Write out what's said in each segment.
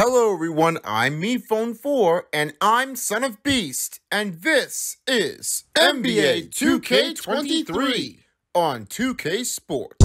Hello, everyone. I'm MePhone4, and I'm Son of Beast, and this is NBA 2K23 on 2K Sports.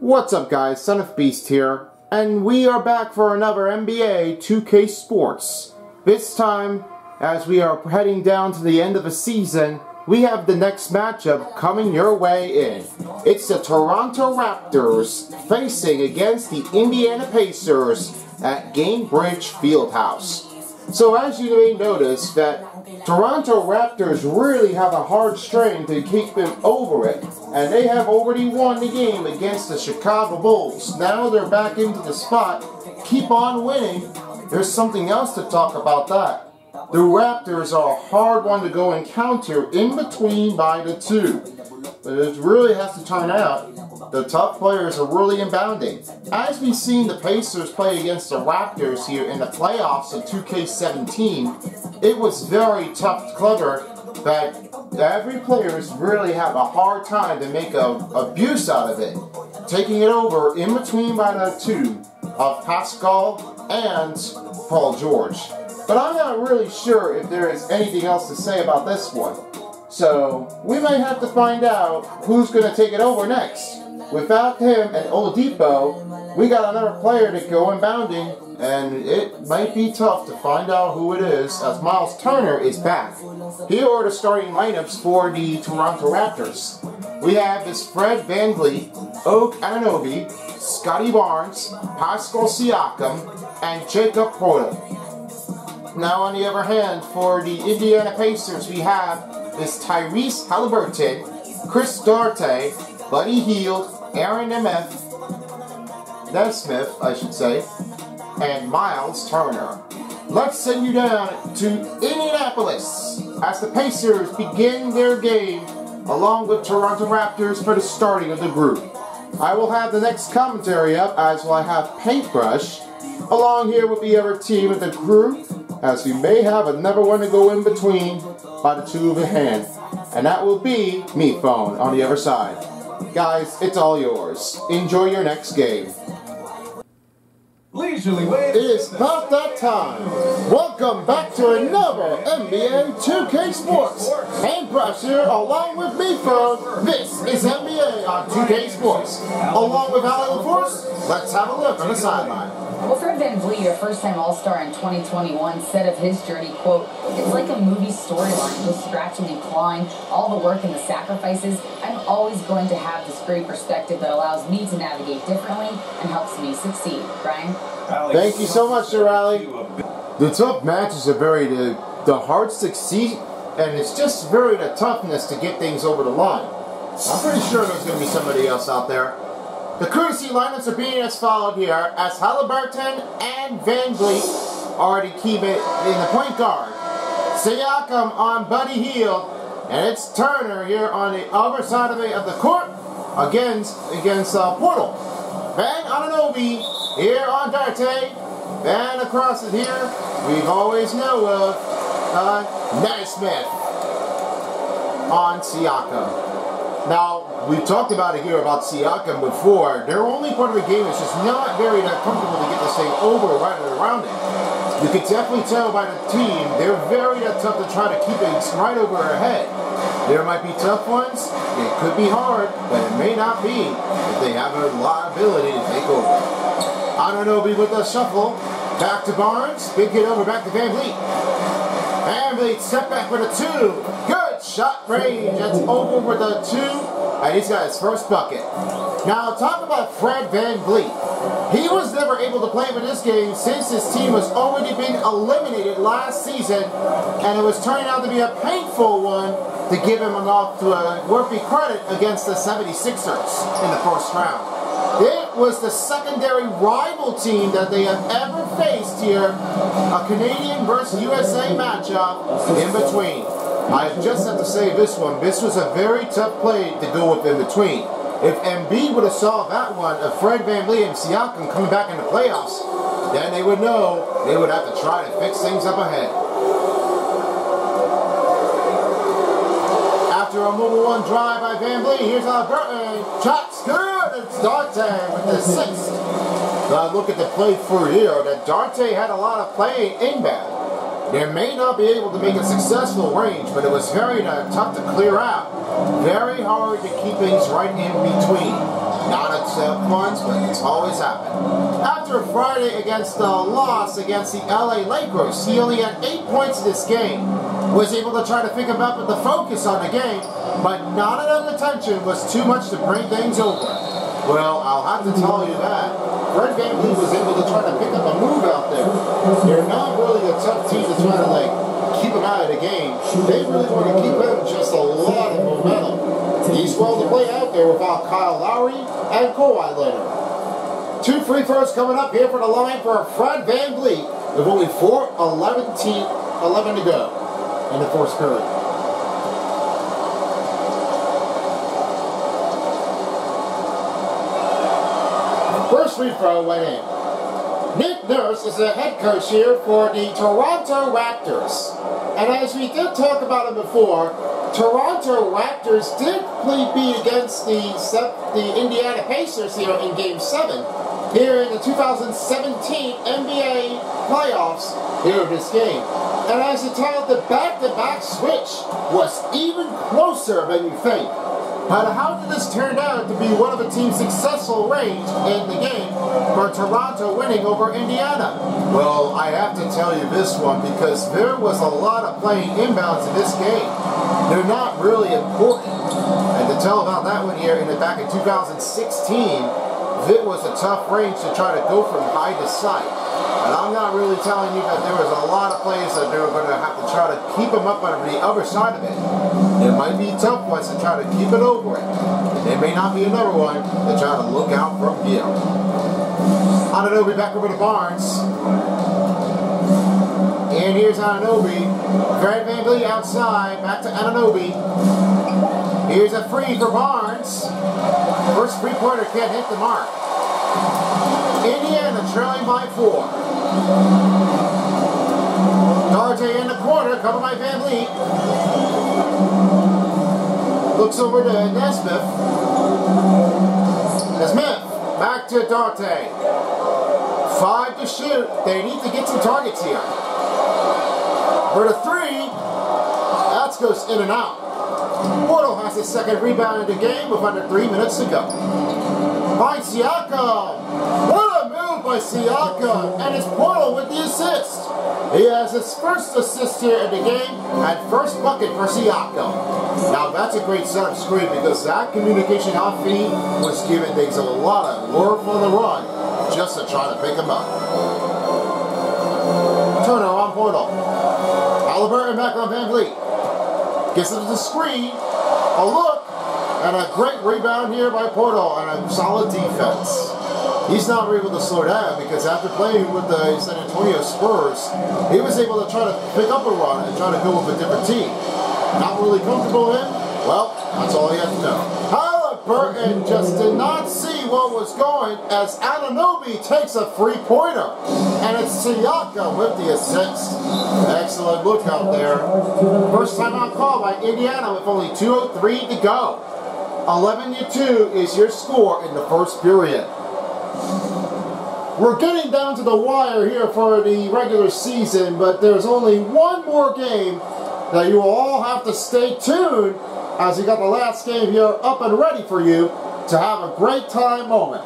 What's up, guys? Son of Beast here, and we are back for another NBA 2K Sports. This time, as we are heading down to the end of the season, we have the next matchup coming your way in. It's the Toronto Raptors facing against the Indiana Pacers at Gainbridge Fieldhouse. So as you may notice that Toronto Raptors really have a hard strain to keep them over it, and they have already won the game against the Chicago Bulls. Now they're back into the spot. Keep on winning. There's something else to talk about that. The Raptors are a hard one to go and counter in between by the two. But it really has to turn out. The top players are really inbounding. As we've seen the Pacers play against the Raptors here in the playoffs of 2K17, it was very tough, to clever, that every players really have a hard time to make a abuse out of it. Taking it over in between by the two of Pascal and Paul George. But I'm not really sure if there is anything else to say about this one. So, we might have to find out who's going to take it over next. Without him and Oladipo, we got another player to go inbounding, and it might be tough to find out who it is as Miles Turner is back. Here are the starting lineups for the Toronto Raptors. We have this Fred VanVleet, Oak Anunoby, Scottie Barnes, Pascal Siakam, and Jakob Poeltl. Now, on the other hand, for the Indiana Pacers, we have this Tyrese Halliburton, Chris Duarte, Buddy Hield, Aaron Nemeth, Nesmith, I should say, and Miles Turner. Let's send you down to Indianapolis as the Pacers begin their game along with Toronto Raptors for the starting of the group. I will have the next commentary up as will I have Paintbrush along here with the other team of the group as we may have another one to go in between by the two of the hand. And that will be me, Phone, on the other side. Guys, it's all yours. Enjoy your next game. Leisurely wait. It is about that time. Welcome back to another NBA 2K Sports. Paintbrush here along with MePhone. This is NBA on 2K Sports. Along with Alan LaForce, let's have a look on the sideline. Well, Fred VanVleet, a first-time All-Star in 2021, said of his journey, quote, It's like a movie storyline, just scratching and clawing, all the work and the sacrifices. I'm always going to have this great perspective that allows me to navigate differently and helps me succeed. Brian? Thank you so much, Sir Riley. The tough matches are very the, the hard succeed, and it's just very the toughness to get things over the line. I'm pretty sure there's going to be somebody else out there. The courtesy lineups are being as followed here, as Halliburton and VanVleet are already keep it in the point guard. Siakam on Buddy Hield, and it's Turner here on the other side of the, of the court against against uh, Poeltl. Van Anunoby here on Duarte. Van across it here, we've always know of uh, Nesmith on Siakam. Now, we've talked about it here about Siakam before. Their only part of the game is just not very that comfortable to get this thing over right around it. You can definitely tell by the team, they're very that tough to try to keep it right over her head. There might be tough ones, it could be hard, but it may not be if they have a lot of ability to take over. Anunoby with the shuffle. Back to Barnes. Big hit over back to VanVleet. Van Vliet step back for the two. Good shot range. That's over with the two. And he's got his first bucket. Now talk about Fred Van VanVleet. He was never able to play for this game since his team was already been eliminated last season. And it was turning out to be a painful one to give him enough to a worthy credit against the 76ers in the first round. It was the secondary rival team that they have ever faced here. A Canadian versus USA matchup in between. I just have to say this one. This was a very tough play to go with in between. If Embiid would have saw that one of Fred VanVleet and Siakam coming back in the playoffs, then they would know they would have to try to fix things up ahead. After a mobile one drive by VanVleet. Here's Burton. Shots good. It's Duarte with the sixth. Now look at the play through here. That Duarte had a lot of play inbound. They may not be able to make a successful range, but it was very uh, tough to clear out. Very hard to keep things right in between. Not at once, but it's always happened. After Friday against the loss against the LA Lakers, he only had eight points in this game. Was able to try to him up with the focus on the game, but not enough attention was too much to bring things over. Well, I'll have to tell you that. Fred Van VanVleet was able to try to pick up a move out there. They're not really a tough team to try to like keep him out of the game. They really want to keep him just a lot of momentum. He's well to play out there without Kyle Lowry and Kawhi Leonard. Two free throws coming up here for the line for Fred Van VanVleet with only 4 11, 11 to go in the fourth period. First free throw went in. Nick Nurse is the head coach here for the Toronto Raptors. And as we did talk about it before, Toronto Raptors did play beat against the, the Indiana Pacers here in Game 7 here in the 2017 NBA playoffs here in this game. And as you tell, the back-to-back -back switch was even closer than you think. But how did this turn out to be one of the team's successful range in the game for Toronto winning over Indiana? Well, I have to tell you this one because there was a lot of playing inbounds in this game. They're not really important. And to tell about that one here in the back in 2016, it was a tough range to try to go from high to sight. And I'm not really telling you that there was a lot of plays that they were going to have to try to keep them up on the other side of it. It might be tough ones to try to keep it over it. There may not be another one to try to look out from here. Anunoby back over to Barnes. And here's Anunoby. Fred VanVleet outside. Back to Anunoby. Here's a free for Barnes. First three-pointer can't hit the mark. Indiana trailing by four. Duarte in the corner, covered by VanVleet. Looks over to Nesmith. Nesmith, back to Duarte. Five to shoot. They need to get some targets here. For the three, that goes in and out. Poeltl has the second rebound in the game with under three minutes to go. By Siakam. By Siakam. And it's Poeltl with the assist. He has his first assist here in the game and first bucket for Siakam. Now that's a great setup screen because that communication off feed was giving things a lot of lure for the run just to try to pick him up. Turner on Poeltl. Halliburton back on VanVleet. Gets into the screen. A look. And a great rebound here by Poeltl and a solid defense. He's not able to slow down because after playing with the San Antonio Spurs, he was able to try to pick up a run and try to go with a different team. Not really comfortable in? Well, that's all he has to know. Halliburton just did not see what was going as Anunoby takes a free-pointer. And it's Siaka with the assist. Excellent look out there. First time on call by Indiana with only 2.03 to go. 11 to 2 is your score in the first period. We're getting down to the wire here for the regular season, but there's only one more game that you will all have to stay tuned as we got the last game here up and ready for you to have a great time moment.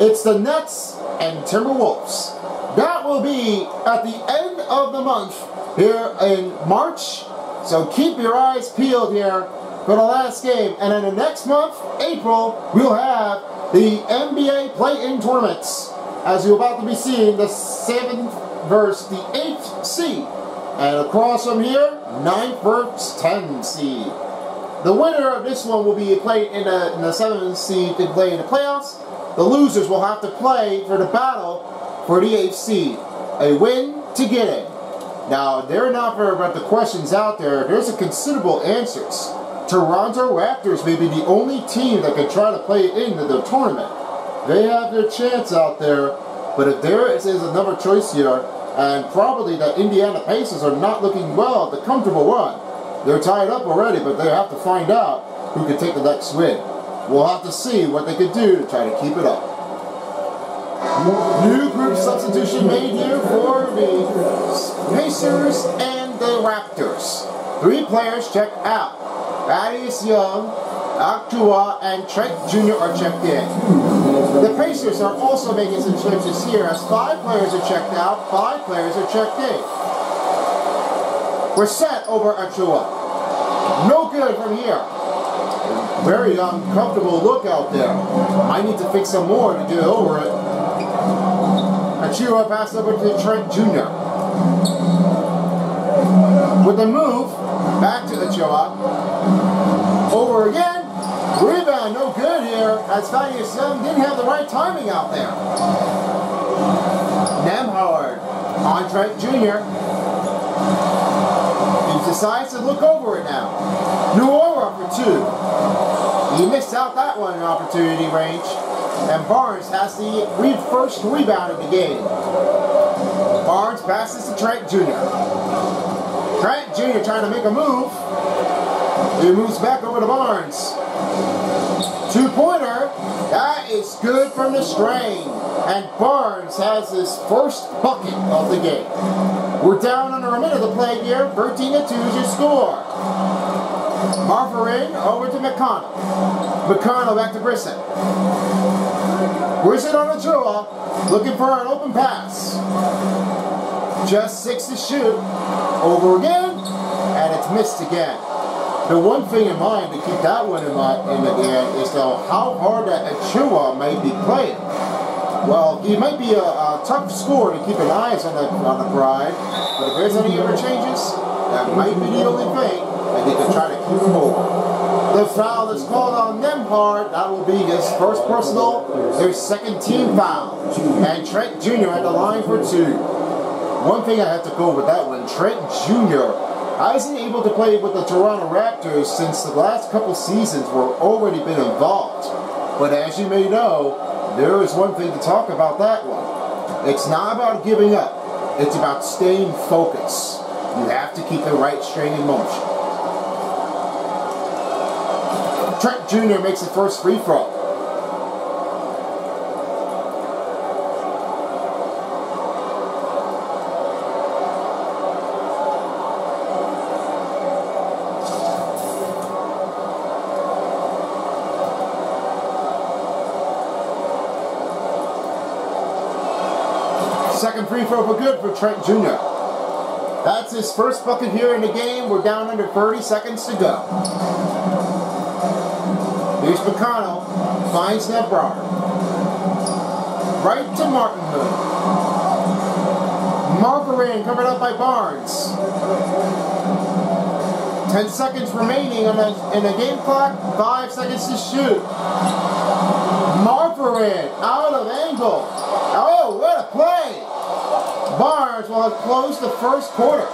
It's the Nets and Timberwolves. That will be at the end of the month here in March. So keep your eyes peeled here for the last game. And in the next month, April, we'll have the NBA play-in tournaments as you're about to be seeing the 7th verse the 8th seed. And across from here, 9th verse 10 seed. The winner of this one will be played in the, in the 7th seed to play in the playoffs. The losers will have to play for the battle for the 8th seed. A win to get in. Now, there are not very about the questions out there. There's a considerable answers. Toronto Raptors may be the only team that can try to play into the tournament. They have their chance out there, but if there is another choice here, and probably the Indiana Pacers are not looking well at the comfortable run, They're tied up already, but they have to find out who can take the next win. We'll have to see what they can do to try to keep it up. New group substitution made here for the Pacers and the Raptors. Three players checked out. Thaddeus Young, Achiuwa, and Trent Jr. are checked in. The Pacers are also making some changes here as five players are checked out, five players are checked in. We're set over Achiuwa. No good from here. Very uncomfortable look out there. I need to fix some more to get over it. Achiuwa pass over to Trent Jr. With the move, back to Achiuwa. Over again. Rebound, no good here, as Thaddeus Young didn't have the right timing out there. Nembhard on Trent Jr. He decides to look over it now. New Aura for two. He missed out that one in opportunity range. And Barnes has the first rebound of the game. Barnes passes to Trent Jr. Trent Jr. trying to make a move. He moves back over to Barnes. Two-pointer. That is good from the strain. And Barnes has his first bucket of the game. We're down under a minute of the play here. 13 to 2 is your score. Mathurin over to McConnell. McConnell back to Brissett. Brissett on a draw, looking for an open pass. Just six to shoot. Over again, and it's missed again. The one thing in mind to keep that one in mind in the end is though how hard that Achiuwa may be playing. Well, he might be a, a tough score to keep an eye on the on the bride, but if there's any other changes, that might be the only thing, and they can try to keep over. The foul that's called on Nembhard, that will be his first personal, their second team foul. And Trent Jr. at the line for two. One thing I have to go with that one, Trent Jr. hasn't able to play with the Toronto Raptors since the last couple seasons were already been involved. But as you may know, there is one thing to talk about that one. It's not about giving up. It's about staying focused. You have to keep the right string in motion. Trent Jr. makes the first free throw. For good for Trent Jr. That's his first bucket here in the game. We're down under 30 seconds to go. Here's McConnell. Finds Nembhard. Right to Martin Hood. Mathurin covered up by Barnes. 10 seconds remaining on the, in the game clock. 5 seconds to shoot. Mathurin out of angle. Oh, what a play! Closed the first quarter.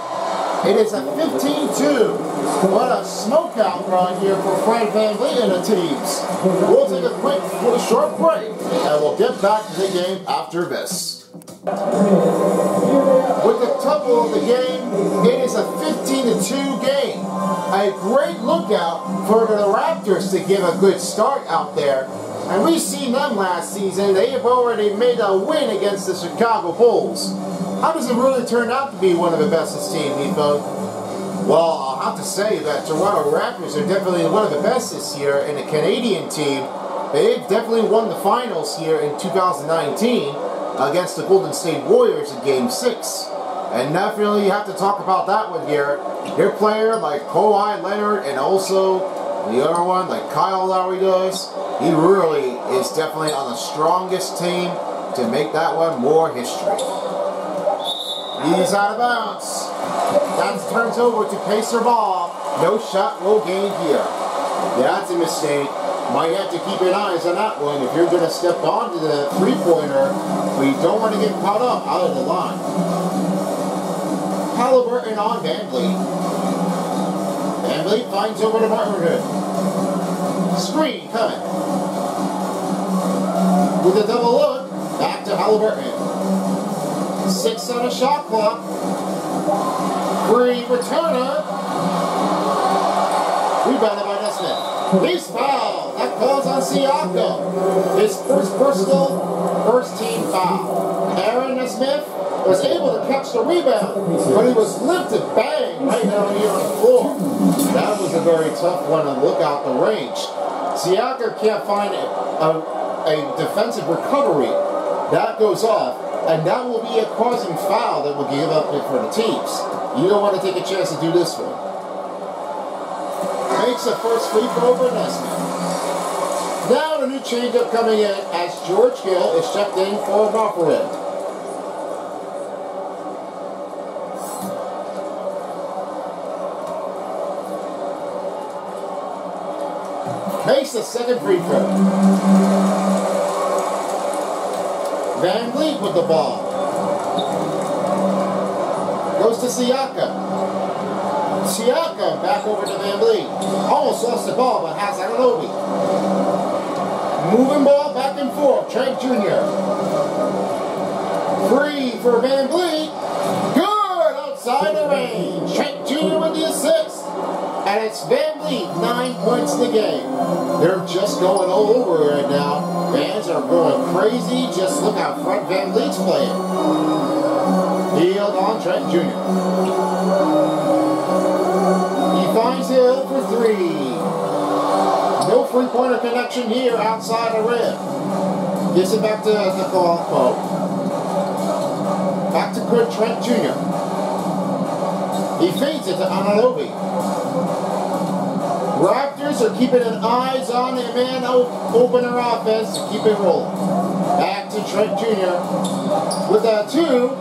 It is a 15-2. What a smokeout run here for Frank VanVleet and the teams. We'll take a quick, short break, and we'll get back to the game after this. With the tempo of the game, it is a 15-2 game. A great lookout for the Raptors to give a good start out there. And we've seen them last season. They have already made a win against the Chicago Bulls. How does it really turn out to be one of the bestest teams, Ethan? Well, I'll have to say that Toronto Raptors are definitely one of the best this year, and the Canadian team, they've definitely won the finals here in 2019 against the Golden State Warriors in Game 6. And definitely you have to talk about that one here. Their player like Kawhi Leonard and also the other one like Kyle Lowry does, he really is definitely on the strongest team to make that one more history. He's out of bounds. That turns over to Pacer ball. No shot, no gain here. That's a mistake. Might have to keep your eyes on that one. If you're going to step onto the three-pointer, but you don't want to get caught up out of the line. Halliburton on. Van Vliet finds over to Martin Hood. Screen coming. With a double look, back to Halliburton. Six on a shot clock. Free returner. Rebounded by Nesmith. He's fouled. That calls on Siakam. His first personal first team foul. Aaron Nesmith was able to catch the rebound, but he was lifted bang right down here on the floor. That was a very tough one to look out the range. Siakam can't find a, a, a defensive recovery. That goes off and that will be a causing foul that will give up for the teams. You don't want to take a chance to do this one. Makes the first free throw for. Now the new changeup coming in as George Hill is checked in for Mathurin. Makes the second free throw. VanVleet with the ball. Goes to Siaka. Siaka back over to VanVleet. Almost lost the ball, but has Anunoby. Moving ball back and forth. Trent Jr. Free for VanVleet. Good outside the range. Trent Jr. with the assist. And it's VanVleet, nine points in the game. They're just going all over right now. Fans are going crazy. Just look how front VanVleet's playing. Hield on Trent Jr. He finds Hill for three. No three-pointer connection here outside the rim. Gives it back to the Pope. Back to Kurt Trent Jr. He feeds it to Anunoby. Are keeping an eyes on their man opener offense to keep it rolling. Back to Trent Jr. with a two.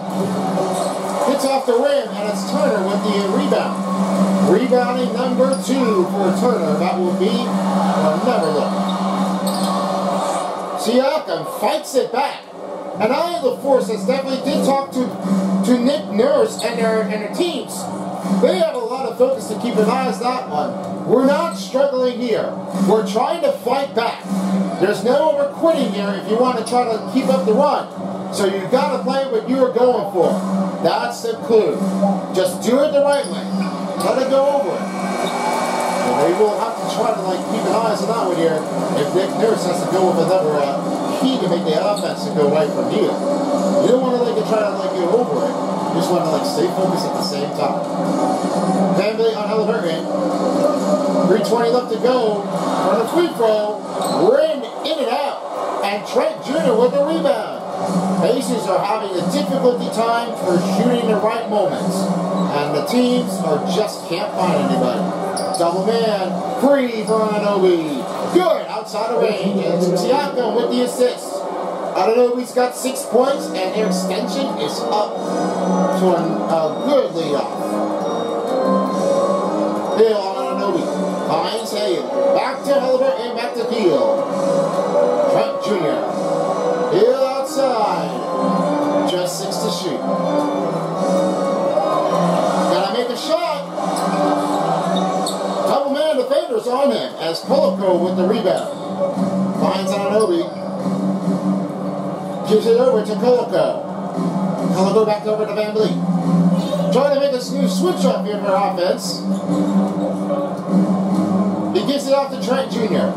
Hits off the rim, and it's Turner with the rebound. Rebounding number two for Turner. That will be another look. Siakam fights it back. And I, the Forces, definitely did talk to, to Nick Nurse and their, and their teams. They have focus to keep an eye on that one. We're not struggling here. We're trying to fight back. There's no over quitting here if you want to try to keep up the run. So you've got to play what you're going for. That's the clue. Just do it the right way. Let it go over it. And they will have to try to like keep an eye on that one here if Nick Nurse has to go with another uh, key to make the offense to go right from here. You don't want to like try to like go over it. Just want to like stay focused at the same time. Family on Halliburton. 3.20 left to go on the free throw. Rin in and out. And Trent Jr. with the rebound. Pacers are having a difficulty time for shooting the right moments. And the teams are just can't find anybody. Double man, free for Anunoby. Good, outside of range. And Siakam with the assist. Anunoby's got six points, and their extension is up to a good lead off. Hill Finds Hayes. Back to Halliburton and back to Hill. Trent Jr. Hill outside. Just six to shoot. Gotta make a shot. Double man defenders on him as Koloko with the rebound. Finds Anunoby. Gives it over to Koloko. Koloko back over to VanVleet. Trying to make a smooth switch up here for offense. He gets it off to Trent Jr.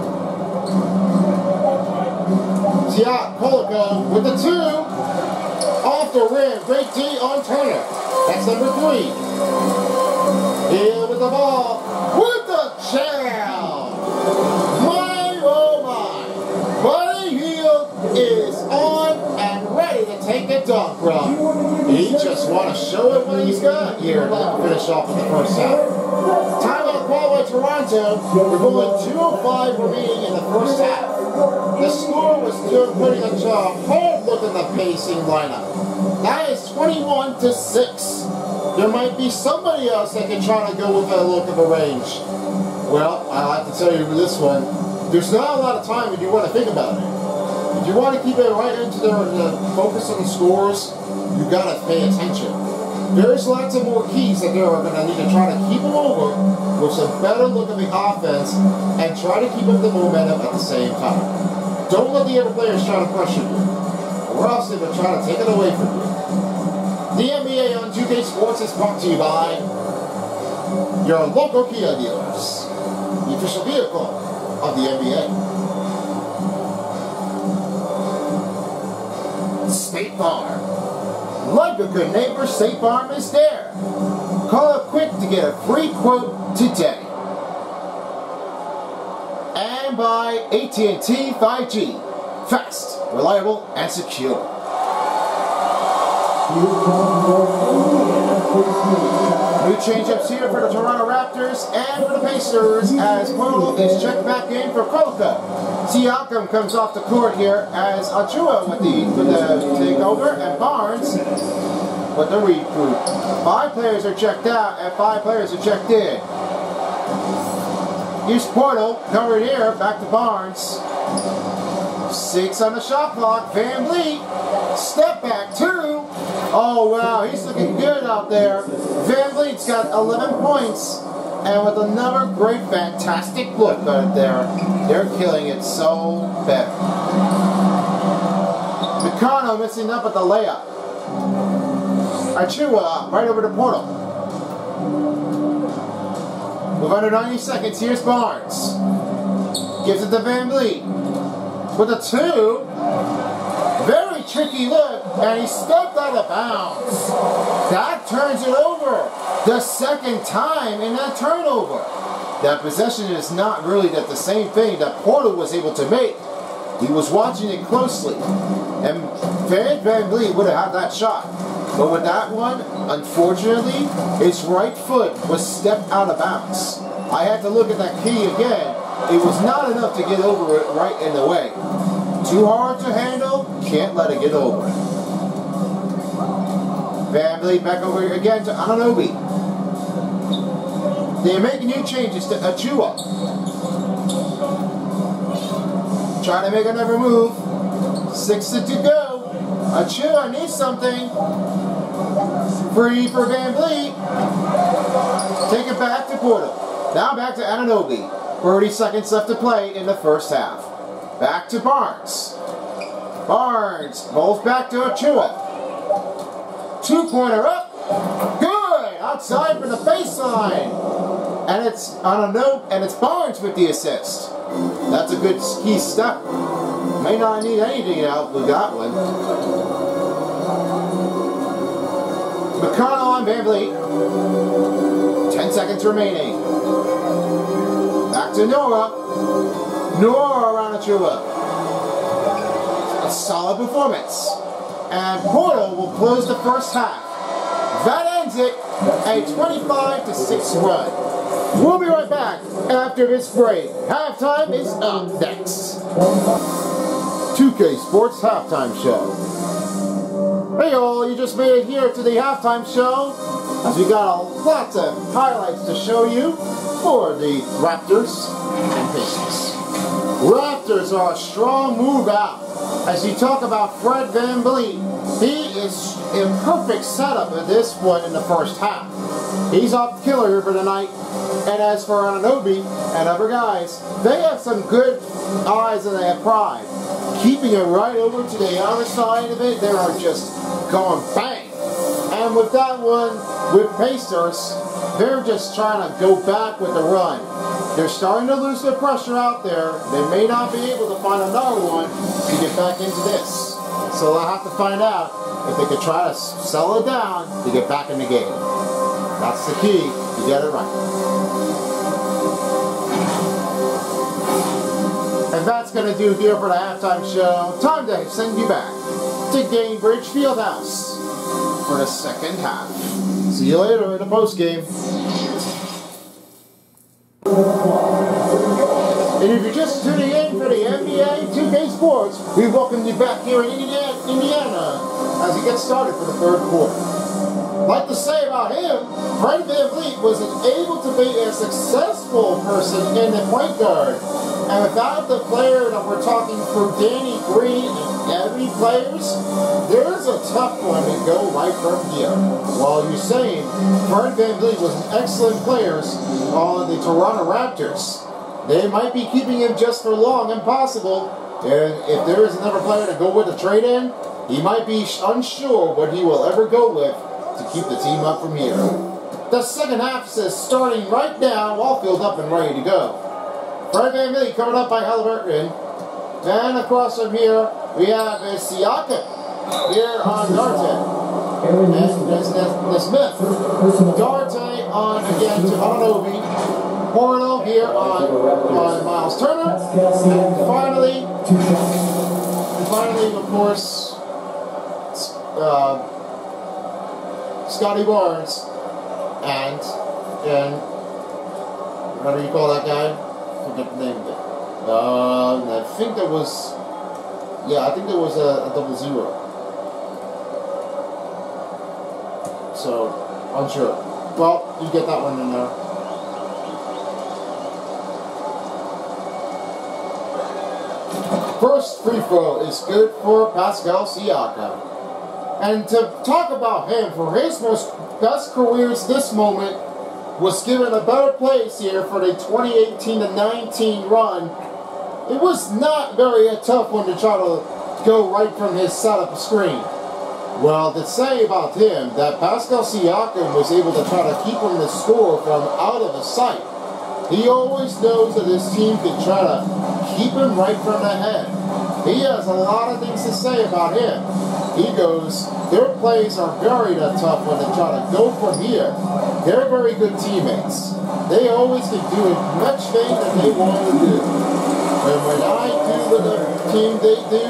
Siak Koloko with the two. Off the rim. Great D on Turner. That's number three. Hill with the ball. With the jam. My oh my. Buddy Hield is on take a dunk run. He just want to show it what he's got here to finish off in the first half. Time ball by Toronto. We're going 2.05 remaining in the first half. The score was still putting a hard look in the pacing lineup. That is 21 to 6. There might be somebody else that can try to go with that look of a range. Well, I have to tell you this one. There's not a lot of time if you want to think about it. If you want to keep it right into the, the uh, focus on the scores, you got to pay attention. There's lots of more keys that they're going to need to try to keep them over with some better look at the offense and try to keep up the momentum at the same time. Don't let the other players try to pressure you, or else they will try to take it away from you. The NBA on 2K Sports is brought to you by your local Kia dealers. the official vehicle of the NBA. State Farm. Like a good neighbor, State Farm is there. Call up quick to get a free quote today. And by AT&T 5G. Fast, reliable, and secure. New changeups here for the Toronto Raptors and for the Pacers as Poeltl is checked back in for Kolka. Siakam comes off the court here as Achiuwa with the with the takeover and Barnes with the recruit. Five players are checked out and five players are checked in. Here's Poeltl, covered here, back to Barnes. Six on the shot clock. Van Vleet. Step back two. Oh, wow. He's looking good out there. Van Vleet's got 11 points. And with another great, fantastic look out there. They're killing it so bad. Mikano missing up at the layup. Achiuwa right over to Poeltl. With under 90 seconds, here's Barnes. Gives it to Van Vleet with a two. Very tricky look, and he stepped out of bounds. That turns it over. The second time in that turnover. That possession is not really that the same thing that Porter was able to make. He was watching it closely. And Van VanVleet would have had that shot. But with that one, unfortunately, his right foot was stepped out of bounds. I had to look at that key again it was not enough to get over it right in the way. Too hard to handle, can't let it get over. VanVleet back over again to Anunoby. They're making new changes to Achiuwa. Trying to make another move. Six to go. Achiuwa needs something. Free for VanVleet. Take it back to Poeltl. Now back to Anunoby. 30 seconds left to play in the first half. Back to Barnes. Barnes bowls back to Achiuwa. Two-pointer up. Good! Outside for the baseline. And it's on a note, and it's Barnes with the assist. That's a good key step. May not need anything out with that one. McConnell on Vliet. 10 seconds remaining Back to Noah. Noah Aranachua. A solid performance. And Poeltl will close the first half. It. A 25 to 6 run. We'll be right back after this break. Halftime is up next. 2K Sports Halftime Show. Hey all, you just made it here to the halftime show as we got lots of highlights to show you for the Raptors and Pacers. Raptors are a strong move out. As you talk about Fred VanVleet, he is in perfect setup at this point in the first half. He's off killer here for tonight. And as for Anunoby and other guys, they have some good eyes and they have pride. Keeping it right over to the other side of it, they are just going bang. And with that one, with Pacers, they're just trying to go back with the run. They're starting to lose the pressure out there. They may not be able to find another one to get back into this. So I'll have to find out if they could try to sell it down to get back in the game. That's the key to get it right. And that's going to do here for the halftime show. Time to send you back to Gainbridge Fieldhouse for the second half. See you later in the post game. And if you're just tuning in for the NBA 2K Sports, we welcome you back here in Indiana Uh, as he gets started for the third quarter. Like to say about him, Fred VanVleet was able to be a successful person in the point guard. And without the player that we're talking for Danny Green and Gabby players, there's a tough one to go right from here. While you're saying Fred VanVleet was an excellent player on the Toronto Raptors. They might be keeping him just for long impossible. And if there is another player to go with a trade in, he might be unsure what he will ever go with to keep the team up from here. The second half is starting right now, all filled up and ready to go. Fred VanVleet coming up by Halliburton. And across from here, we have is Siaka here on Duarte. And there's the Smith. Duarte on again to Anunoby. Porno here on, on Miles Turner. And finally, and finally, of course, uh, Scottie Barnes and and what do you call that guy? I forget the name of it. Um, I think there was, yeah, I think there was a, a double zero. So, unsure. Well, you get that one in there. First free throw is good for Pascal Siakam. And to talk about him, for his most best careers this moment, was given a better place here for the 2018 to 19 run. It was not very a tough one to try to go right from his setup screen. Well, to say about him that Pascal Siakam was able to try to keep him the score from out of the sight. He always knows that his team can try to keep him right from the head. He has a lot of things to say about him. He goes, their plays are very tough when they try to go from here. They're very good teammates. They always can do as much thing that they want to do. And when I do with the team they do,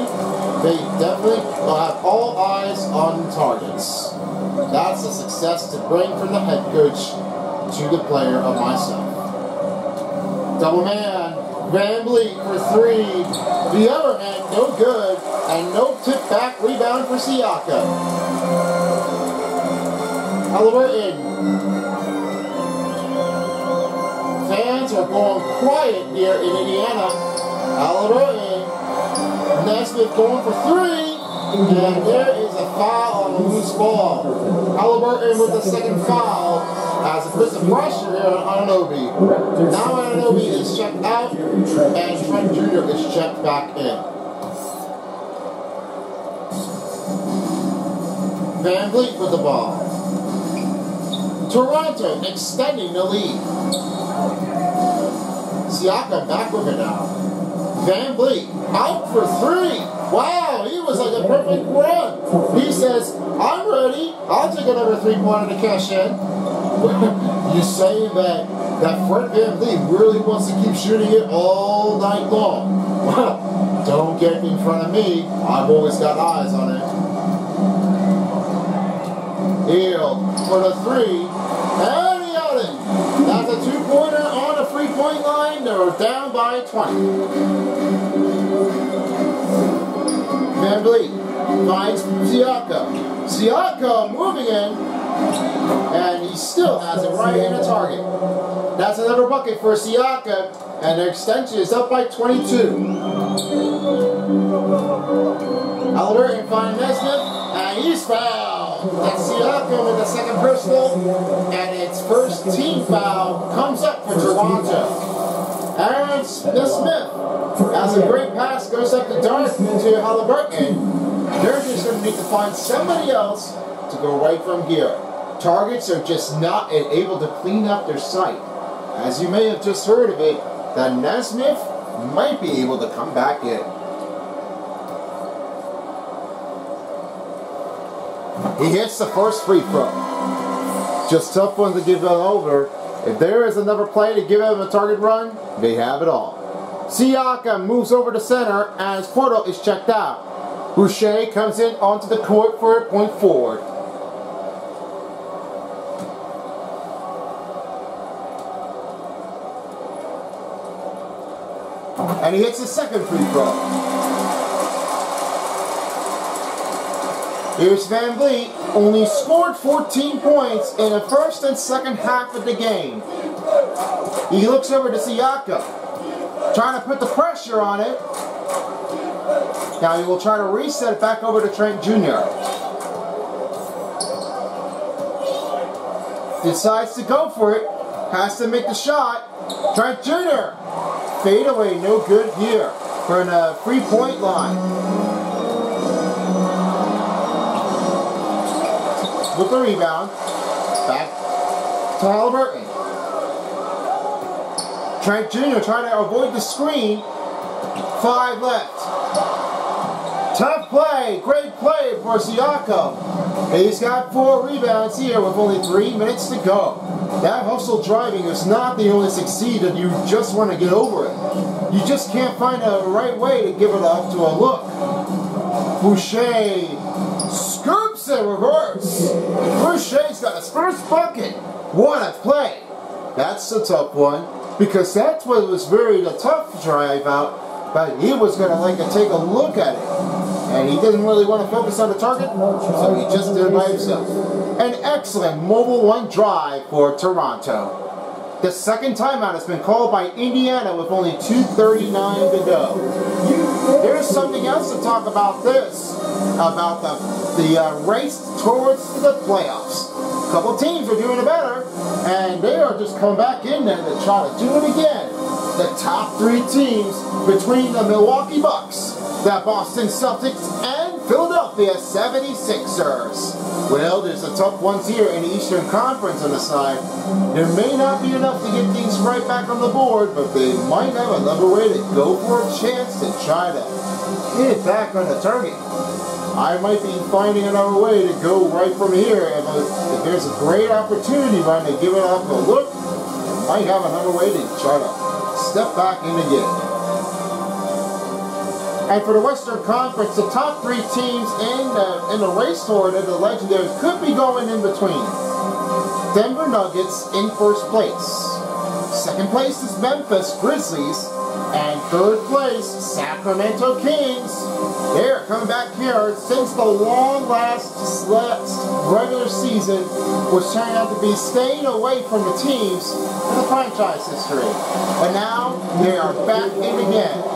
they definitely have all eyes on targets. That's a success to bring from the head coach to the player of myself. Double man, Van for three. The other man, no good. And no tip back rebound for Siaka. Halliburton. Fans are going quiet here in Indiana. Halliburton. Nesmith going for three. And there is a foul on the loose ball. Halliburton with the second foul as the pressure here on Anunoby. Now Anunoby is checked out and Trent Jr. is checked back in. VanVleet with the ball. Toronto extending the lead. Siakam back with it now. VanVleet out for three. Wow, he was like a perfect run. He says, I'm ready. I'll take another three-pointer to cash in. you say that, that Fred Van really wants to keep shooting it all night long. Well, don't get in front of me. I've always got eyes on it. Hill for the three. And he got it. That's a two-pointer on the three-point line. They're down by 20. VanVleet finds Siaka. Siaka moving in. And he still has it right in the target. That's another bucket for Siaka. And their extension is up by 22. Halliburton finds Nesmith. And he's fouled. That's Siakam with the second personal, and its first team foul comes up for Toronto. Aaron Smith has a great pass, goes up the dart to Halliburton. They're just going to need to find somebody else to go right from here. Targets are just not able to clean up their sight. As you may have just heard of it, that Nesmith might be able to come back in. He hits the first free throw. Just tough one to give it over. If there is another play to give him a target run, they have it all. Siaka moves over to center as Porto is checked out. Boucher comes in onto the court for a point forward. And he hits his second free throw. Here's VanVleet, only scored 14 points in the first and second half of the game. He looks over to Siaka, trying to put the pressure on it. Now he will try to reset it back over to Trent Jr. Decides to go for it, has to make the shot. Trent Jr. Fade away, no good here for a free uh, point line. with the rebound. Back to Halliburton. Trent Jr. trying to avoid the screen. Five left. Tough play, great play for Siakam. He's got four rebounds here with only three minutes to go. That hustle driving is not the only succeed that you just want to get over it. You just can't find a right way to give it up to a look. Boucher scoops in reverse. Boucher's got his first bucket. What a play. That's a tough one because that's what was very the tough drive out, but he was going to like to take a look at it. And he didn't really want to focus on the target, so he just did it by himself. An excellent mobile one drive for Toronto. The second timeout has been called by Indiana with only 2.39 to go. There's something else to talk about this, about the, the uh, race towards the playoffs. A couple teams are doing it better, and they are just coming back in there to try to do it again. The top three teams between the Milwaukee Bucks, the Boston Celtics, and Philadelphia 76ers. Well, there's the tough ones here in the Eastern Conference on the side. There may not be enough to get things right back on the board, but they might have another way to go for a chance to try to hit it back on the target. I might be finding another way to go right from here. If, if there's a great opportunity run to give it up a look, I might have another way to try to step back in again. And for the Western Conference, the top three teams in the, in the race toward the Legendaries, could be going in between. Denver Nuggets in first place. Second place is Memphis Grizzlies. And third place, Sacramento Kings. They're coming back here since the long last regular season was turning out to be staying away from the teams in the franchise history. But now they are back in again.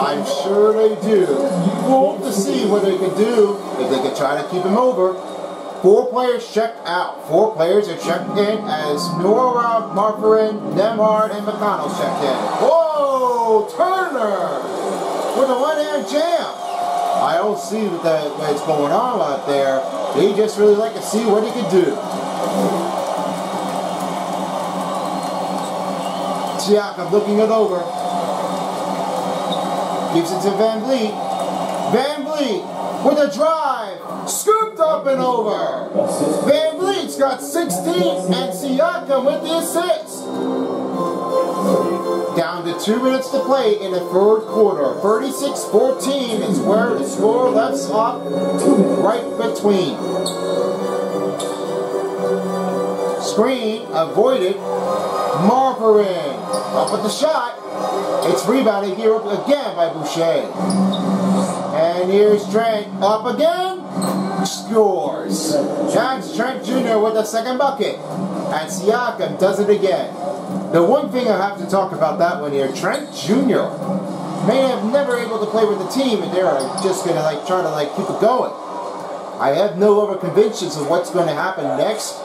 I'm sure they do. Have to see what they can do if they can try to keep him over. Four players checked out. Four players are checked in as Nwora, Mathurin, Nembhard, and McConnell checked in. Whoa! Turner! With a one-hand jam! I don't see what the, what's going on out there. He just really like to see what he can do. Siakam looking it over. Gives it to VanVleet. Van Vliet with a drive. Scooped up and over. VanVleet's got 16 and Siakam with the assist. Down to two minutes to play in the third quarter. 36-14 is where the score left off right between. Screen avoided. Marbury up with the shot. It's rebounded here again by Boucher. And here's Trent up again. Scores. That's Trent Jr. with the second bucket. And Siakam does it again. The one thing I have to talk about that one here, Trent Jr. may have never able to play with the team and they're just gonna like try to like keep it going. I have no other convictions of what's going to happen next,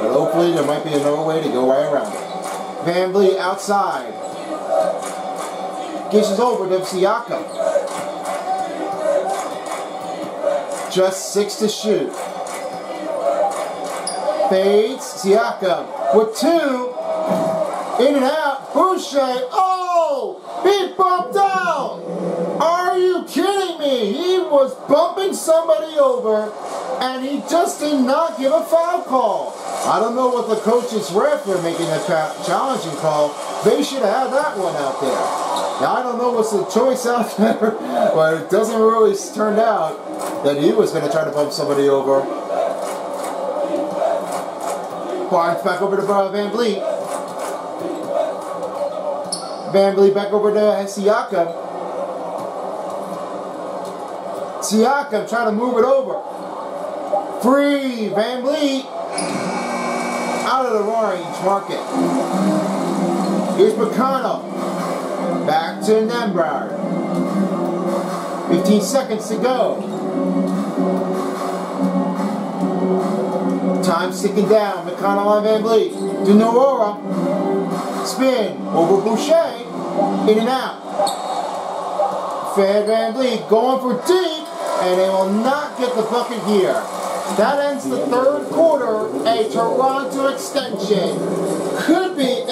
but hopefully there might be another way to go right around it. VanVleet outside. It over to Siakam. Just six to shoot. Fades. Siakam with two. In and out. Boucher. Oh! He bumped out! Are you kidding me? He was bumping somebody over and he just did not give a foul call. I don't know what the coaches ref were making a challenging call. They should have had that one out there. Now, I don't know what's the choice out there, but it doesn't really turn out that he was going to try to bump somebody over. Barnes back over to VanVleet. Van Vliet back over to Siakam. Siakam trying to move it over. Free VanVleet. Out of the orange market. Here's McConnell. To Nembhard. 15 seconds to go. Time sticking down. McConnell and VanVleet. To Nwora. Spin. Over Boucher. In and out. Fed VanVleet going for deep. And they will not get the bucket here. That ends the third quarter. A Toronto extension. Could be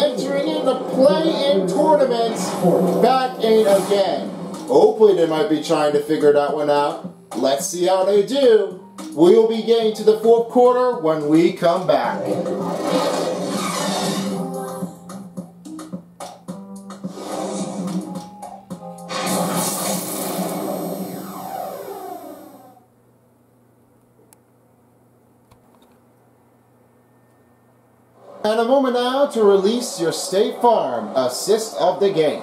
the play-in tournaments back in again. Hopefully they might be trying to figure that one out. Let's see how they do. We'll be getting to the fourth quarter when we come back. And a moment now to release your State Farm assist of the game.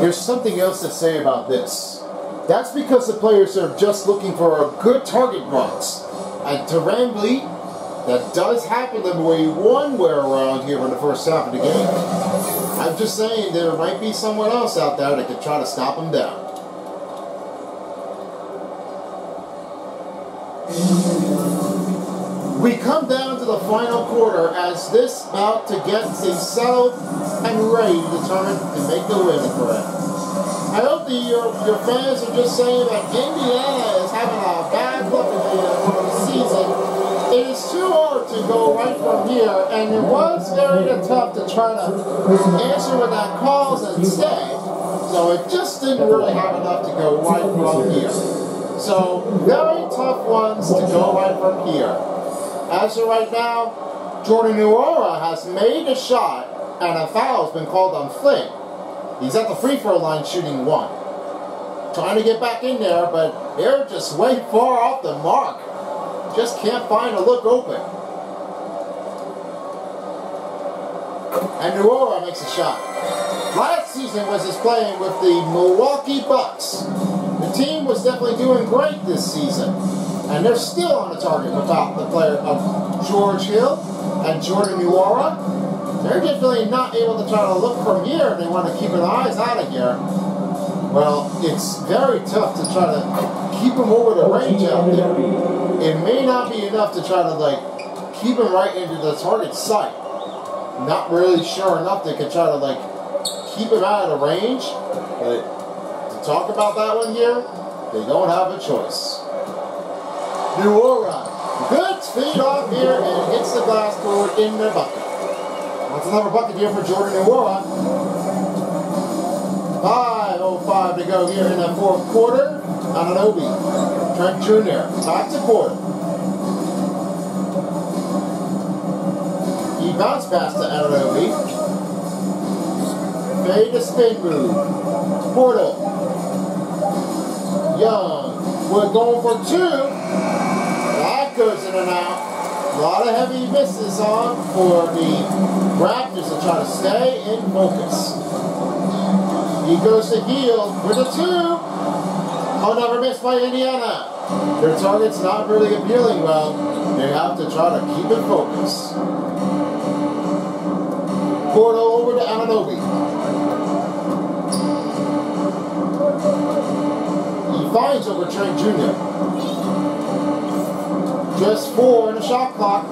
There's something else to say about this. That's because the players are just looking for a good target box. And to Rambly, that does happen the way one way around here in the first half of the game. I'm just saying there might be someone else out there that could try to stop him down. We come down to the final quarter as this bout to get settled and ready to determine to make the win for it. I hope your, your fans are just saying that Indiana is having a bad luck at the end of the season. It is too hard to go right from here, and it was very tough to try to answer with that calls and stay. So it just didn't really have enough to go right from here. So very tough ones to go right from here. As of right now, Jordan Nwora has made a shot and a foul has been called on Flynn. He's at the free throw line shooting one. Trying to get back in there, but they're just way far off the mark. Just can't find a look open. And Nwora makes a shot. Last season was his playing with the Milwaukee Bucks. The team was definitely doing great this season. And they're still on the target without the player of George Hill and Jordan Nwora. They're definitely not able to try to look from here. They want to keep an eyes out of here. Well, it's very tough to try to keep them over the range out there. It may not be enough to try to like keep them right into the target sight. Not really sure enough they can try to like keep them out of the range. But to talk about that one here, they don't have a choice. Nwora. Good speed off here and hits the glass board in the bucket. That's another bucket here for Jordan Nwora. 5.05 to go here in the fourth quarter. Anunoby. Trent Jr. Back to quarter. He bounced past to Anunoby. Fade to spin move. Poeltl. Young. We're going for two goes in and out. A lot of heavy misses on for the Raptors to try to stay in focus. He goes to Hield with a two. Oh, never missed by Indiana. Their target's not really appealing well. They have to try to keep it focused. Poeltl over to Anunoby. He finds over Trent Jr. Just four in the shot clock.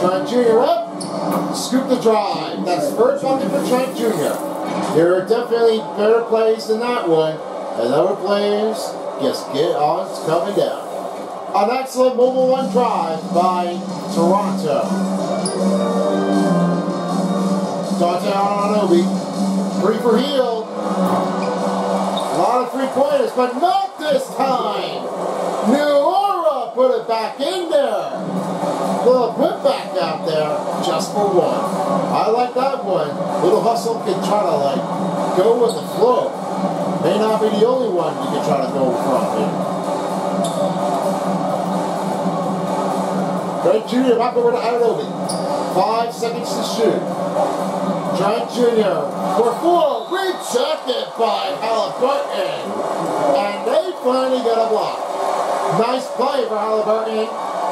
Trent Jr. up. Scoop the drive. That's first bucket for Trent Jr. There are definitely better plays than that one. And other players just get on, it's coming down. An excellent mobile one drive by Toronto. Duarte Anunoby. Three for Hield. A lot of three pointers, but not this time. Put it back in there. Little put back out there just for one. I like that one. Little hustle can try to like go with the flow. May not be the only one you can try to go from here. Trent Jr. back over to Anunoby. Five seconds to shoot. Trent Jr. for four. Rejected by Haliburton. And they finally get a block. Nice play for Haliburton.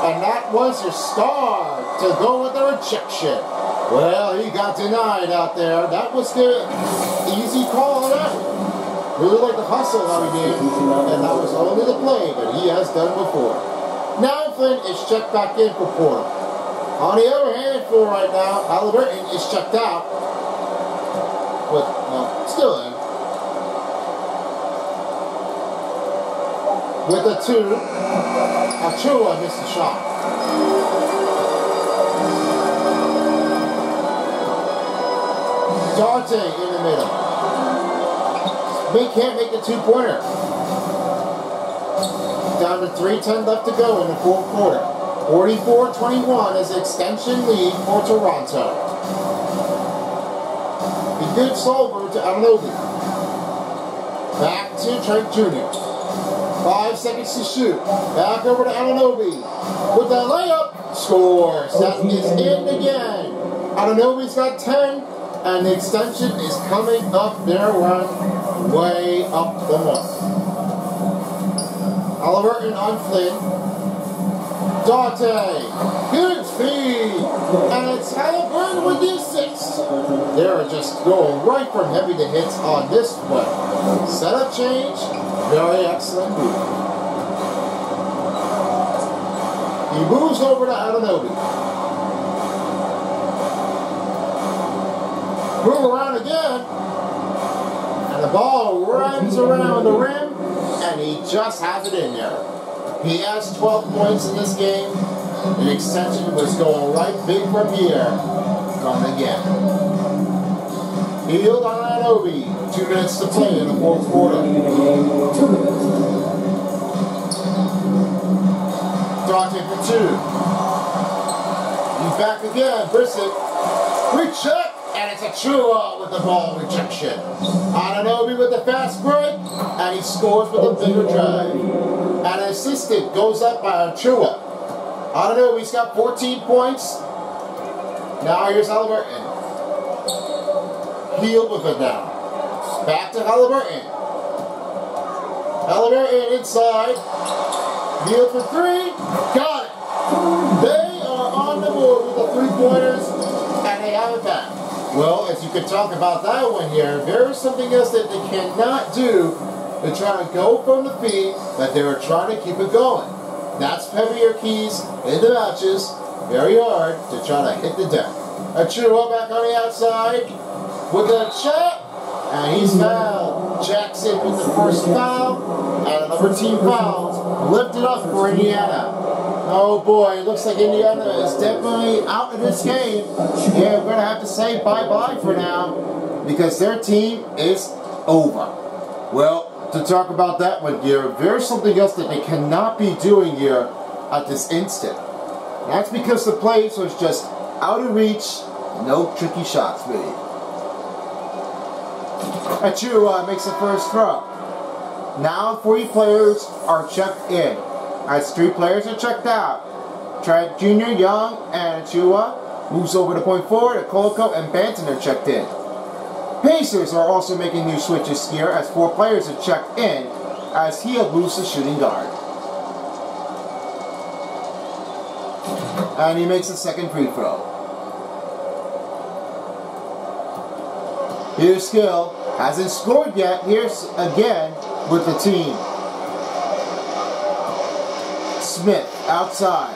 And that was your star to go with the rejection. Well, he got denied out there. That was the easy call that Really like the hustle how he did. And that was only the play that he has done before. Now Flynn is checked back in for Porter. On the other hand, for right now, Haliburton is checked out. But, well, still in. With a two. Achiuwa missed the shot. Duarte in the middle. They can't make the two-pointer. Down to 3.10 left to go in the fourth quarter. 44-21 is extension lead for Toronto. He gives over to Anunoby. Back to Trent Jr. Five seconds to shoot. Back over to Anunoby. With that layup, scores. That is in again. Anunoby's got 10, and the extension is coming up their run way up the mark. Haliburton on Flynn. Duarte, good speed, and it's Haliburton with the assist. They're just going right from heavy to hits on this play. Setup change, very excellent move. He moves over to Anunoby. Move around again, and the ball runs around the rim, and he just has it in there. He has 12 points in this game. The extension was going right big from here. Gone again. Hield on Anunoby. Two minutes to play in the fourth quarter. Duarte for two. He's back again. Brissett. Recheck. And it's Achiuwa uh, with the ball rejection. Anunoby with the fast break. And he scores with a bigger drive. And an assistant goes up by Achiuwa. Anunoby, he's got 14 points. Now here's Haliburton. Hield with it now. Back to Haliburton. Haliburton inside. Hield for three. Got it. They are on the board with the three-pointers, and they have it back. Well, as you can talk about that one here, there is something else that they cannot do. They're trying to go from the feet, but they are trying to keep it going. That's heavier keys in the matches. Very hard to try to hit the deck. Achiuwa back on the outside with a check, and he's fouled. Jackson with the first foul, and another team fouls. Lifted up for Indiana. Oh boy, it looks like Indiana is definitely out of this game. Yeah, we're going to have to say bye-bye for now because their team is over. Well, to talk about that one here, there's something else that they cannot be doing here at this instant. That's because the place was just out of reach, no tricky shots made. Achiuwa uh, makes the first throw. Now three players are checked in. As three players are checked out. Trent Jr., Young, and Achiuwa moves over to point forward. Koloko and Banton are checked in. Pacers are also making new switches here as four players are checked in as Hield moves to shooting guard. And he makes the second free throw. Here's Skill. Hasn't scored yet. Here's again with the team. Smith outside.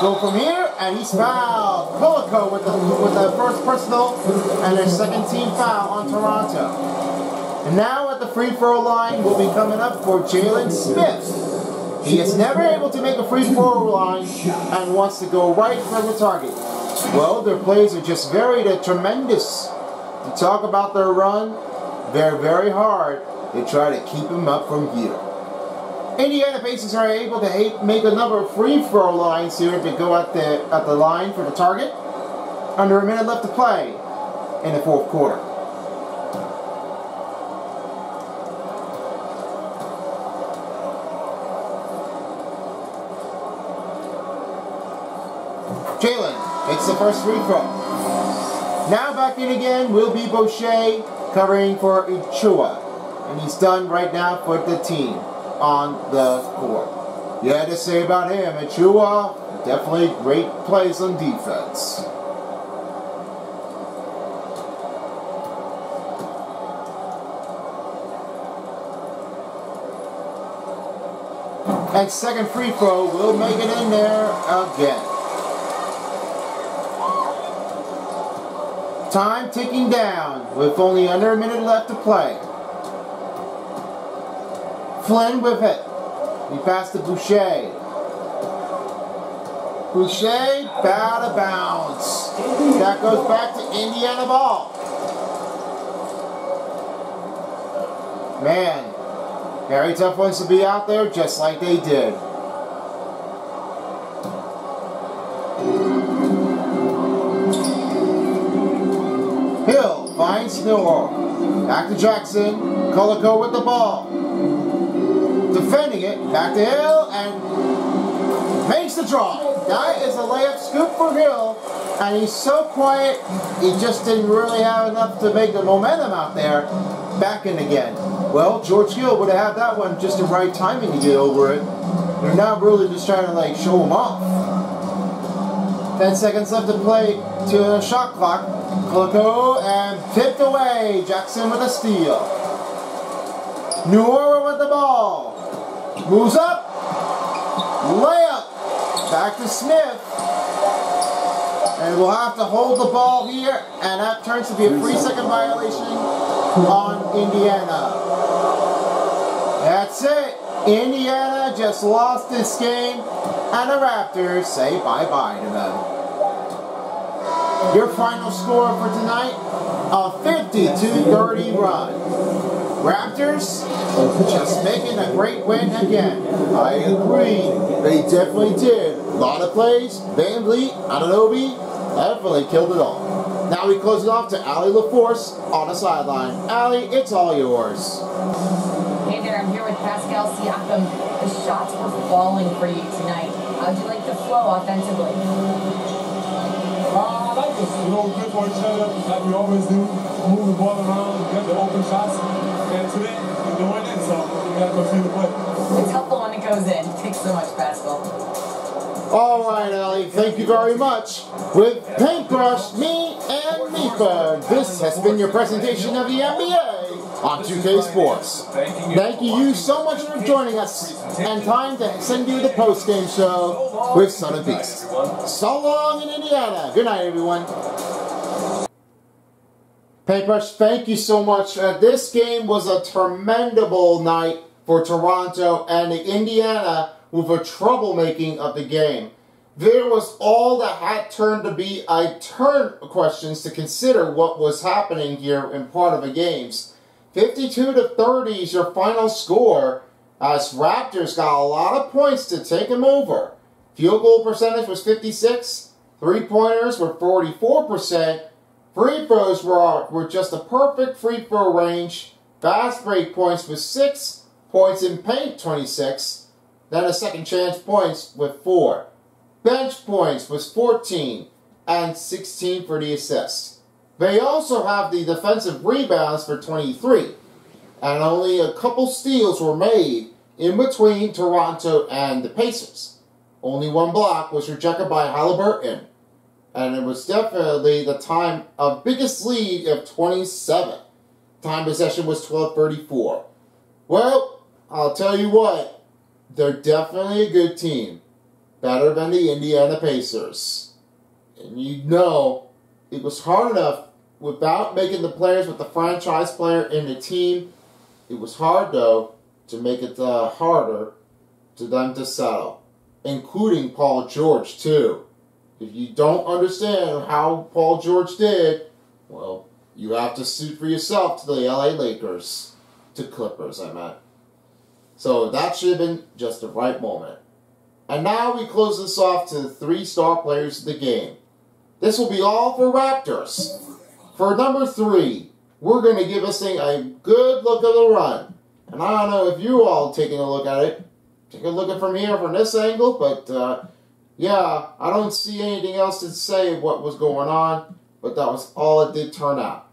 Go from here, and he's fouled. Koloko with the, with the first personal and their second team foul on Toronto. And now at the free throw line will be coming up for Jalen Smith. He is never able to make a free throw line and wants to go right for the target. Well, their plays are just varied very tremendous. To talk about their run, they're very hard. They try to keep him up from here. Indiana Pacers are able to make a number of free throw lines here to go at the at the line for the target. Under a minute left to play in the fourth quarter. The first free throw. Now back in again will be Boucher covering for Achiuwa. And he's done right now for the team on the court. You had to say about him, Achiuwa, definitely great plays on defense. And second free throw will make it in there again. Time ticking down with only under a minute left to play. Flynn with it. He passed to Boucher. Boucher, out of bounds. That goes back to Indiana ball. Man, very tough ones to be out there just like they did. Finds Newell. Back to Jackson. Koloko with the ball. Defending it. Back to Hill and makes the draw. That is a layup scoop for Hill. And he's so quiet, he just didn't really have enough to make the momentum out there. Back in again. Well, George Hill would have had that one just the right timing to get over it. They're not really just trying to like show him off. 10 seconds left to play to a shot clock. Koloko and tipped away. Jackson with a steal. New Orleans with the ball. Moves up. Layup. Back to Smith. And we'll have to hold the ball here. And that turns to be a three second violation on Indiana. That's it. Indiana just lost this game. And the Raptors say bye-bye to them. Your final score for tonight, a 52-30 run. Raptors just making a great win again. I agree. They definitely did. A lot of plays. VanVleet, Anunoby, definitely killed it all. Now we close it off to Allie LaForce on the sideline. Allie, it's all yours. Hey there, I'm here with Pascal Siakam. The shots were falling for you tonight. How'd you like the flow offensively? Like this. You know, good for each other, like we always do. Move the ball around, get the open shots. And today, we're doing it, so we got to continue to play. It's helpful when it goes in. takes so much, Pascal. All right, Allie, thank you very much. With Paintbrush, me, and Mifa, this has been your presentation of the NBA on 2K Sports. Thank you so much for joining us, and time to send you the post-game show with Son of Beast. So long in Indiana. Good night, everyone. Paintbrush, thank you so much. Uh, this game was a tremendous night for Toronto and Indiana with a troublemaking of the game. There was all that had turned to be I turn questions to consider what was happening here in part of the games. 52 to 30 is your final score as Raptors got a lot of points to take them over. Field goal percentage was 56, three-pointers were 44%, free throws were, were just a perfect free throw range, fast break points was 6, points in paint 26, then a second chance points with 4. Bench points was 14 and 16 for the assists. They also have the defensive rebounds for 23, and only a couple steals were made in between Toronto and the Pacers. Only one block was rejected by Halliburton, and it was definitely the time of biggest lead of 27. Time possession was 12:34. Well, I'll tell you what, they're definitely a good team, better than the Indiana Pacers. And you know, it was hard enough without making the players with the franchise player in the team. It was hard though to make it uh, harder to them to settle, including Paul George too. If you don't understand how Paul George did, well, you have to suit for yourself to the LA Lakers, to Clippers, I meant. So that should have been just the right moment. And now we close this off to the three star players of the game. This will be all for Raptors. For number three, we're going to give this thing a good look at the run. And I don't know if you all taking a look at it. Take a look at it from here, from this angle, but uh, yeah, I don't see anything else to say what was going on, but that was all it did turn out.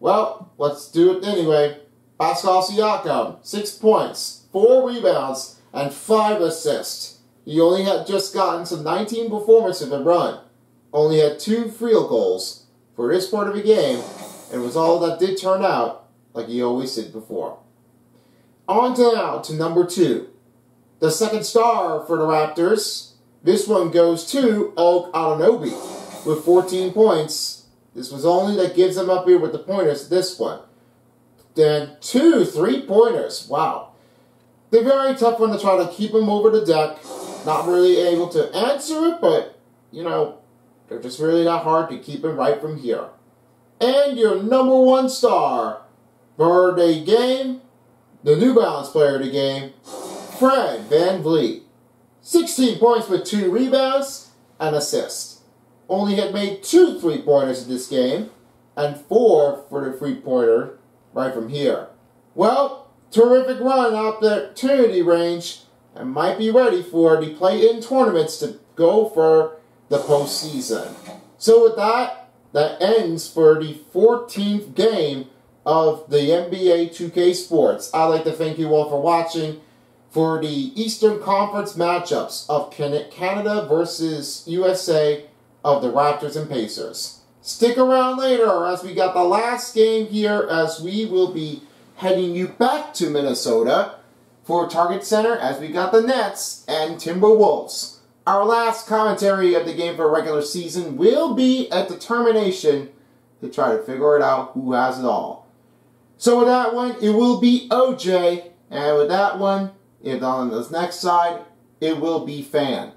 Well, let's do it anyway. Pascal Siakam, six points, four rebounds, and five assists. He only had just gotten some 19 performances in the run. Only had two field goals for this part of the game, and was all that did turn out like he always did before. On to now to number two. The second star for the Raptors. This one goes to Og Anunoby with 14 points. This was only that gives him up here with the pointers, this one. Then two three-pointers. Wow. They're very tough one to try to keep him over the deck. Not really able to answer it, but, you know, They're just really not hard to keep them right from here. And your number one star for the game, the New Balance player of the game, Fred VanVleet. 16 points with 2 rebounds and assists. Only had made 2 three pointers in this game, and 4 for the three pointer right from here. Well, terrific run out the opportunity range and might be ready for the play in tournaments to go for the postseason. So, with that, that ends for the 14th game of the NBA 2K Sports. I'd like to thank you all for watching for the Eastern Conference matchups of Canada versus USA of the Raptors and Pacers. Stick around later as we got the last game here as we will be heading you back to Minnesota for Target Center as we got the Nets and Timberwolves. Our last commentary of the game for regular season will be a determination to try to figure it out who has it all. So with that one, it will be OJ, and with that one, if on this next side, it will be fan.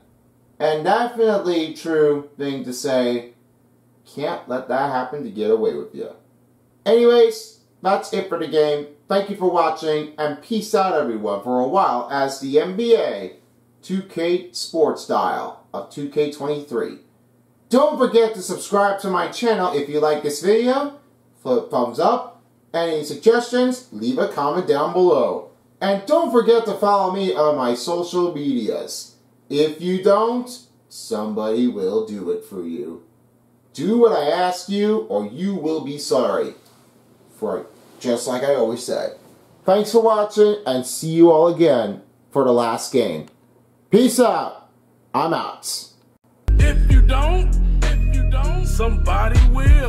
And definitely true thing to say, can't let that happen to get away with you. Anyways, that's it for the game. Thank you for watching, and peace out everyone for a while as the NBA 2K Sports Style of 2K23. Don't forget to subscribe to my channel if you like this video. Flip thumbs up. Any suggestions, leave a comment down below. And don't forget to follow me on my social medias. If you don't, somebody will do it for you. Do what I ask you, or you will be sorry. For just like I always say. Thanks for watching, and see you all again for the last game. Peace out. I'm out. If you don't, if you don't, somebody will.